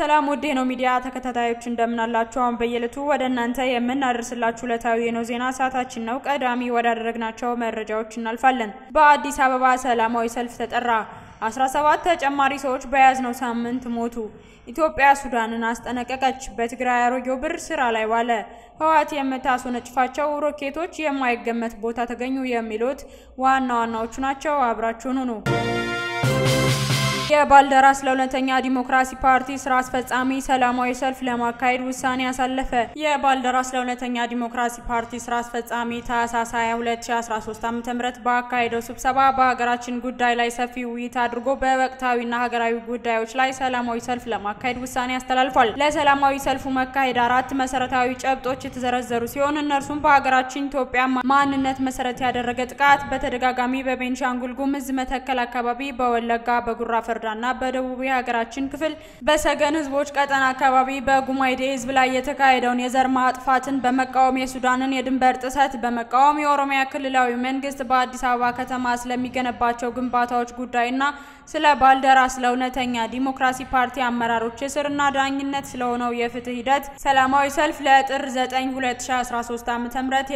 ሰላም ውድ ነው ሚዲያ ተከታታዮች እንደምናላችሁ። አሁን በየዕለቱ ወደ እናንተ የምናደርስላችሁ ዕለታዊ የኖ ዜና ሰዓታችን ነው። ቀዳሚ ወዳደረግናቸው መረጃዎች እናልፋለን። በአዲስ አበባ ሰላማዊ ሰልፍ ተጠራ። 17 ተጨማሪ ሰዎች በያዝነው ሳምንት ሞቱ። ኢትዮጵያ ሱዳንን አስጠነቀቀች። በትግራይ አሮጌው ብር ስራ ላይ ዋለ። ህወሓት የምታስወነጭፋቸው ሮኬቶች የማይገመት ቦታ ተገኙ። የሚሉት ዋና ዋናዎቹ ናቸው። አብራችሁን ሁኑ። የባልደራስ ለእውነተኛ ዲሞክራሲ ፓርቲ ስራ አስፈጻሚ ሰላማዊ ሰልፍ ለማካሄድ ውሳኔ አሳለፈ። የባልደራስ ለእውነተኛ ዲሞክራሲ ፓርቲ ስራ አስፈጻሚ ታህሳስ 22 2013 ዓ.ም በአካሄደው ስብሰባ በሀገራችን ጉዳይ ላይ ሰፊ ውይይት አድርጎ በወቅታዊና ሀገራዊ ጉዳዮች ላይ ሰላማዊ ሰልፍ ለማካሄድ ውሳኔ አስተላልፏል። ለሰላማዊ ሰልፉ መካሄድ አራት መሰረታዊ ጨብጦች የተዘረዘሩ ሲሆን እነርሱም በሀገራችን ኢትዮጵያ ማንነት መሰረት ያደረገ ጥቃት በተደጋጋሚ በቤንሻንጉል ጉምዝ መተከል አካባቢ፣ በወለጋ በጉራ እና በደቡብ የሀገራችን ክፍል በሰገን ህዝቦች ቀጠና አካባቢ በጉማይዴ ህዝብ ላይ የተካሄደውን የዘር ማጥፋትን በመቃወም የሱዳንን የድንበር ጥሰት በመቃወም የኦሮሚያ ክልላዊ መንግስት በአዲስ አበባ ከተማ ስለሚገነባቸው ግንባታዎች ጉዳይና ስለ ባልደራስ ለእውነተኛ ዲሞክራሲ ፓርቲ አመራሮች እስርና ዳኝነት ስለሆነው የፍትህ ሂደት ሰላማዊ ሰልፍ ለጥር 9 2013 ዓ.ም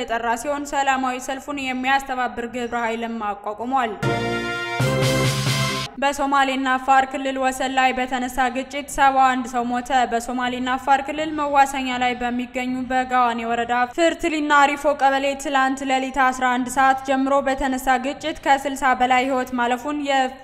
የጠራ ሲሆን ሰላማዊ ሰልፉን የሚያስተባብር ግብረ ኃይልም አቋቁሟል። በሶማሌና አፋር ክልል ወሰን ላይ በተነሳ ግጭት ሰባ አንድ ሰው ሞተ። በሶማሌና አፋር ክልል መዋሰኛ ላይ በሚገኙ በጋዋኔ ወረዳ ፍርትሊና አሪፎ ቀበሌ ትላንት ሌሊት 11 ሰዓት ጀምሮ በተነሳ ግጭት ከ60 በላይ ህይወት ማለፉን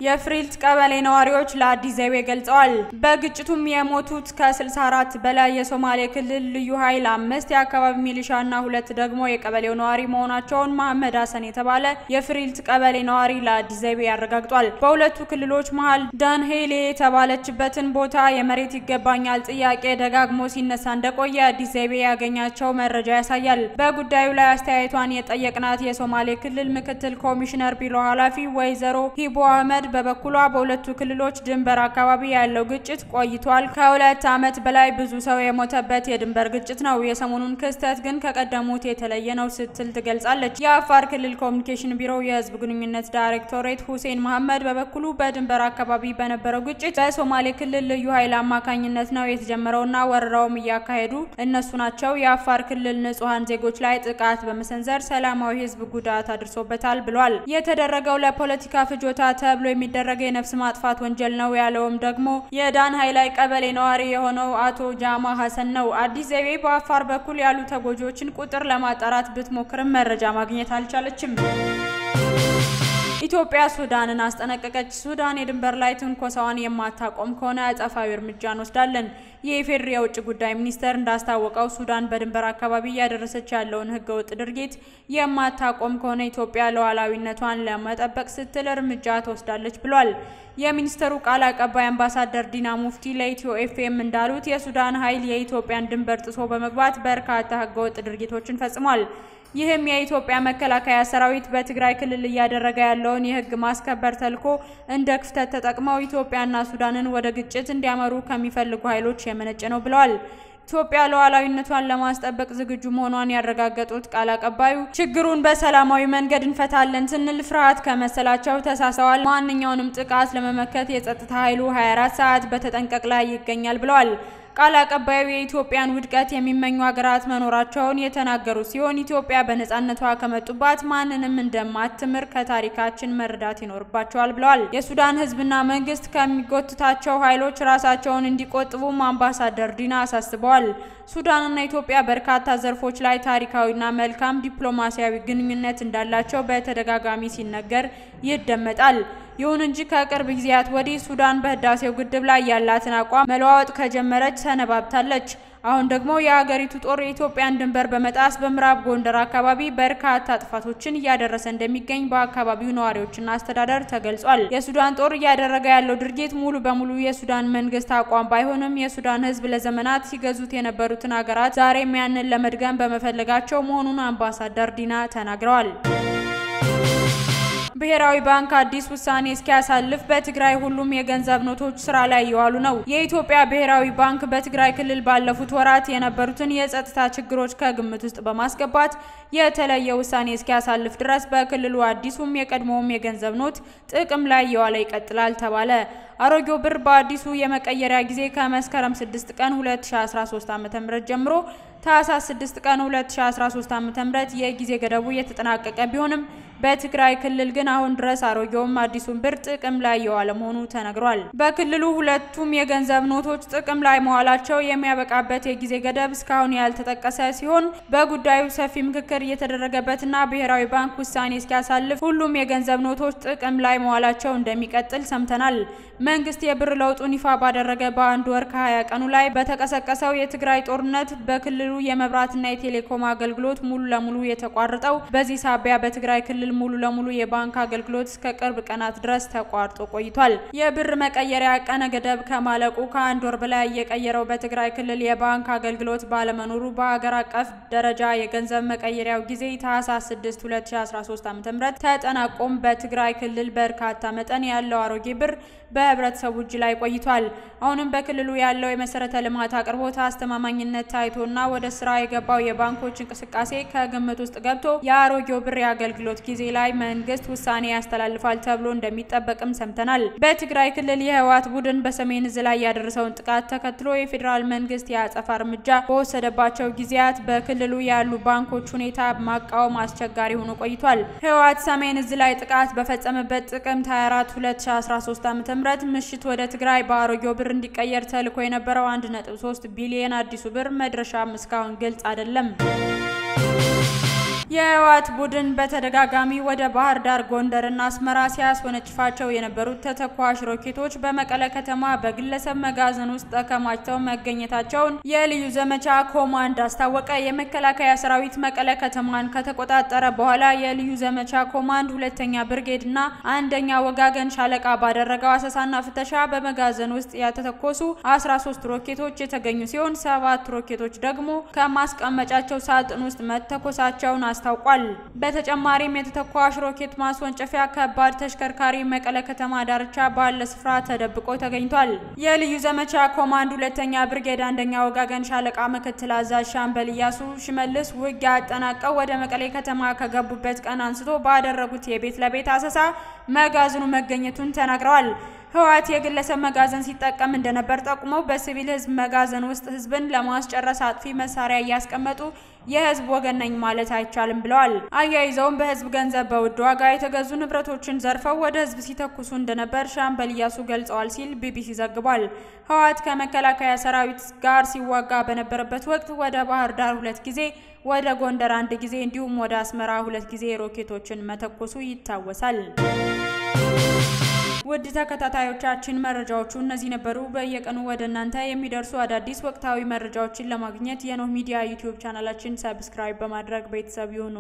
የፍሪልት ቀበሌ ነዋሪዎች ለአዲስ ዘይቤ ገልጸዋል። በግጭቱም የሞቱት ከ64 በላይ የሶማሌ ክልል ልዩ ኃይል፣ አምስት የአካባቢ ሚሊሻና ሁለት ደግሞ የቀበሌው ነዋሪ መሆናቸውን መሐመድ ሀሰን የተባለ የፍሪልት ቀበሌ ነዋሪ ለአዲስ ዘይቤ ያረጋግጧል። በሁለቱ ክልሎች መሃል ዳንሄሌ የተባለችበትን ቦታ የመሬት ይገባኛል ጥያቄ ደጋግሞ ሲነሳ እንደቆየ አዲስ ዘይቤ ያገኛቸው መረጃ ያሳያል። በጉዳዩ ላይ አስተያየቷን የጠየቅናት የሶማሌ ክልል ምክትል ኮሚሽነር ቢሮ ኃላፊ ወይዘሮ ሂቦ አህመድ በበኩሏ በሁለቱ ክልሎች ድንበር አካባቢ ያለው ግጭት ቆይቷል፣ ከሁለት ዓመት በላይ ብዙ ሰው የሞተበት የድንበር ግጭት ነው። የሰሞኑን ክስተት ግን ከቀደሙት የተለየ ነው ስትል ትገልጻለች። የአፋር ክልል ኮሚኒኬሽን ቢሮ የህዝብ ግንኙነት ዳይሬክቶሬት ሁሴን መሐመድ በበኩሉ በድንበር አካባቢ በነበረው ግጭት በሶማሌ ክልል ልዩ ኃይል አማካኝነት ነው የተጀመረውና ወረራውም እያካሄዱ እነሱ ናቸው። የአፋር ክልል ንጹሐን ዜጎች ላይ ጥቃት በመሰንዘር ሰላማዊ ህዝብ ጉዳት አድርሶበታል ብሏል። የተደረገው ለፖለቲካ ፍጆታ ተብሎ የሚደረገ የነፍስ ማጥፋት ወንጀል ነው ያለውም ደግሞ የዳን ሀይላይ ቀበሌ ነዋሪ የሆነው አቶ ጃማ ሀሰን ነው። አዲስ ዘይቤ በአፋር በኩል ያሉ ተጎጂዎችን ቁጥር ለማጣራት ብትሞክርም መረጃ ማግኘት አልቻለችም። ኢትዮጵያ ሱዳንን አስጠነቀቀች። ሱዳን የድንበር ላይ ትንኮሳዋን የማታቆም ከሆነ አጸፋዊ እርምጃ እንወስዳለን። የኢፌዴሪ የውጭ ጉዳይ ሚኒስቴር እንዳስታወቀው ሱዳን በድንበር አካባቢ እያደረሰች ያለውን ህገወጥ ድርጊት የማታቆም ከሆነ ኢትዮጵያ ሉዓላዊነቷን ለመጠበቅ ስትል እርምጃ ትወስዳለች ብሏል። የሚኒስተሩ ቃል አቀባይ አምባሳደር ዲና ሙፍቲ ለኢትዮ ኤፍኤም እንዳሉት የሱዳን ኃይል የኢትዮጵያን ድንበር ጥሶ በመግባት በርካታ ህገወጥ ድርጊቶችን ፈጽሟል። ይህም የኢትዮጵያ መከላከያ ሰራዊት በትግራይ ክልል እያደረገ ያለውን የህግ ማስከበር ተልዕኮ እንደ ክፍተት ተጠቅመው ኢትዮጵያና ሱዳንን ወደ ግጭት እንዲያመሩ ከሚፈልጉ ኃይሎች የመነጨ ነው ብለዋል። ኢትዮጵያ ሉዓላዊነቷን ለማስጠበቅ ዝግጁ መሆኗን ያረጋገጡት ቃል አቀባዩ ችግሩን በሰላማዊ መንገድ እንፈታለን ስንል ፍርሃት ከመሰላቸው ተሳሰዋል። ማንኛውንም ጥቃት ለመመከት የጸጥታ ኃይሉ 24 ሰዓት በተጠንቀቅ ላይ ይገኛል ብለዋል። ቃል አቀባዩ የኢትዮጵያን ውድቀት የሚመኙ ሀገራት መኖራቸውን የተናገሩ ሲሆን ኢትዮጵያ በነጻነቷ ከመጡባት ማንንም እንደማትምር ከታሪካችን መረዳት ይኖርባቸዋል ብለዋል። የሱዳን ህዝብና መንግስት ከሚጎትታቸው ኃይሎች ራሳቸውን እንዲቆጥቡም አምባሳደር ዲና አሳስበዋል። ሱዳንና ኢትዮጵያ በርካታ ዘርፎች ላይ ታሪካዊና መልካም ዲፕሎማሲያዊ ግንኙነት እንዳላቸው በተደጋጋሚ ሲነገር ይደመጣል። ይሁን እንጂ ከቅርብ ጊዜያት ወዲህ ሱዳን በህዳሴው ግድብ ላይ ያላትን አቋም መለዋወጥ ከጀመረች ሰነባብታለች። አሁን ደግሞ የሀገሪቱ ጦር የኢትዮጵያን ድንበር በመጣስ በምዕራብ ጎንደር አካባቢ በርካታ ጥፋቶችን እያደረሰ እንደሚገኝ በአካባቢው ነዋሪዎችና አስተዳደር ተገልጿል። የሱዳን ጦር እያደረገ ያለው ድርጊት ሙሉ በሙሉ የሱዳን መንግስት አቋም ባይሆንም የሱዳን ህዝብ ለዘመናት ሲገዙት የነበሩትን ሀገራት ዛሬም ያንን ለመድገም በመፈለጋቸው መሆኑን አምባሳደር ዲና ተናግረዋል። ብሔራዊ ባንክ አዲስ ውሳኔ እስኪያሳልፍ በትግራይ ሁሉም የገንዘብ ኖቶች ስራ ላይ እየዋሉ ነው። የኢትዮጵያ ብሔራዊ ባንክ በትግራይ ክልል ባለፉት ወራት የነበሩትን የጸጥታ ችግሮች ከግምት ውስጥ በማስገባት የተለየ ውሳኔ እስኪያሳልፍ ድረስ በክልሉ አዲሱም የቀድሞውም የገንዘብ ኖት ጥቅም ላይ እየዋለ ይቀጥላል ተባለ። አሮጌው ብር በአዲሱ የመቀየሪያ ጊዜ ከመስከረም 6 ቀን 2013 ዓ.ም ጀምሮ ታህሳስ 6 ቀን 2013 ዓ.ም የጊዜ ገደቡ የተጠናቀቀ ቢሆንም በትግራይ ክልል ግን አሁን ድረስ አሮጌውም አዲሱን ብር ጥቅም ላይ የዋለ መሆኑ ተነግሯል። በክልሉ ሁለቱም የገንዘብ ኖቶች ጥቅም ላይ መዋላቸው የሚያበቃበት የጊዜ ገደብ እስካሁን ያልተጠቀሰ ሲሆን በጉዳዩ ሰፊ ምክክር እየተደረገበትና ብሔራዊ ባንክ ውሳኔ እስኪያሳልፍ ሁሉም የገንዘብ ኖቶች ጥቅም ላይ መዋላቸው እንደሚቀጥል ሰምተናል። መንግስት የብር ለውጡን ይፋ ባደረገ በአንድ ወር ከ20 ቀኑ ላይ በተቀሰቀሰው የትግራይ ጦርነት በክልሉ የመብራትና የቴሌኮም አገልግሎት ሙሉ ለሙሉ የተቋረጠው በዚህ ሳቢያ በትግራይ ክልል ሙሉ ለሙሉ የባንክ አገልግሎት እስከ ቅርብ ቀናት ድረስ ተቋርጦ ቆይቷል። የብር መቀየሪያ ቀነ ገደብ ከማለቁ ከአንድ ወር በላይ የቀየረው በትግራይ ክልል የባንክ አገልግሎት ባለመኖሩ በሀገር አቀፍ ደረጃ የገንዘብ መቀየሪያው ጊዜ ታህሳስ 6 2013 ዓ.ም ተጠናቆም በትግራይ ክልል በርካታ መጠን ያለው አሮጌ ብር በህብረተሰቡ እጅ ላይ ቆይቷል። አሁንም በክልሉ ያለው የመሰረተ ልማት አቅርቦት አስተማማኝነት ታይቶና ወደ ስራ የገባው የባንኮች እንቅስቃሴ ከግምት ውስጥ ገብቶ የአሮጌው ብር የአገልግሎት ጊዜ ላይ መንግስት ውሳኔ ያስተላልፋል ተብሎ እንደሚጠበቅም ሰምተናል። በትግራይ ክልል የህወሓት ቡድን በሰሜን እዝ ላይ ያደረሰውን ጥቃት ተከትሎ የፌዴራል መንግስት የአጸፋ እርምጃ በወሰደባቸው ጊዜያት በክልሉ ያሉ ባንኮች ሁኔታ ማቃወም አስቸጋሪ ሆኖ ቆይቷል። ህወሓት ሰሜን እዝ ላይ ጥቃት በፈጸመበት ጥቅምት 24 2013 ዓ.ም ምሽት ወደ ትግራይ በአሮጌው ብር እንዲቀየር ተልኮ የነበረው 1.3 ቢሊዮን አዲሱ ብር መድረሻም እስካሁን ግልጽ አይደለም። የህወሓት ቡድን በተደጋጋሚ ወደ ባህር ዳር፣ ጎንደር እና አስመራ ሲያስወነጭፋቸው የነበሩት ተተኳሽ ሮኬቶች በመቀለ ከተማ በግለሰብ መጋዘን ውስጥ ተከማችተው መገኘታቸውን የልዩ ዘመቻ ኮማንድ አስታወቀ። የመከላከያ ሰራዊት መቀለ ከተማን ከተቆጣጠረ በኋላ የልዩ ዘመቻ ኮማንድ ሁለተኛ ብርጌድ እና አንደኛ ወጋገን ሻለቃ ባደረገው አሰሳና ፍተሻ በመጋዘን ውስጥ ያተተኮሱ 13 ሮኬቶች የተገኙ ሲሆን ሰባት ሮኬቶች ደግሞ ከማስቀመጫቸው ሳጥን ውስጥ መተኮሳቸውን አስታውቋል። በተጨማሪም የተተኳሽ ሮኬት ማስወንጨፊያ ከባድ ተሽከርካሪ መቀለ ከተማ ዳርቻ ባለ ስፍራ ተደብቆ ተገኝቷል። የልዩ ዘመቻ ኮማንድ ሁለተኛ ብርጌድ አንደኛ ወጋገን ሻለቃ ምክትል አዛዥ ሻምበል እያሱ ሽመልስ ውጊያ አጠናቀው ወደ መቀሌ ከተማ ከገቡበት ቀን አንስቶ ባደረጉት የቤት ለቤት አሰሳ መጋዘኑ መገኘቱን ተናግረዋል። ህወሓት የግለሰብ መጋዘን ሲጠቀም እንደነበር ጠቁመው በሲቪል ህዝብ መጋዘን ውስጥ ህዝብን ለማስጨረስ አጥፊ መሳሪያ እያስቀመጡ የህዝብ ወገን ነኝ ማለት አይቻልም ብለዋል። አያይዘውም በህዝብ ገንዘብ በውድ ዋጋ የተገዙ ንብረቶችን ዘርፈው ወደ ህዝብ ሲተኩሱ እንደነበር ሻምበል እያሱ ገልጸዋል ሲል ቢቢሲ ዘግቧል። ህወሓት ከመከላከያ ሰራዊት ጋር ሲዋጋ በነበረበት ወቅት ወደ ባህር ዳር ሁለት ጊዜ፣ ወደ ጎንደር አንድ ጊዜ እንዲሁም ወደ አስመራ ሁለት ጊዜ ሮኬቶችን መተኮሱ ይታወሳል። ውድ ተከታታዮቻችን መረጃዎቹ እነዚህ ነበሩ። በየቀኑ ወደ እናንተ የሚደርሱ አዳዲስ ወቅታዊ መረጃዎችን ለማግኘት የኖህ ሚዲያ YouTube channel ኣችን subscribe በማድረግ ቤተሰብ ይሁኑ።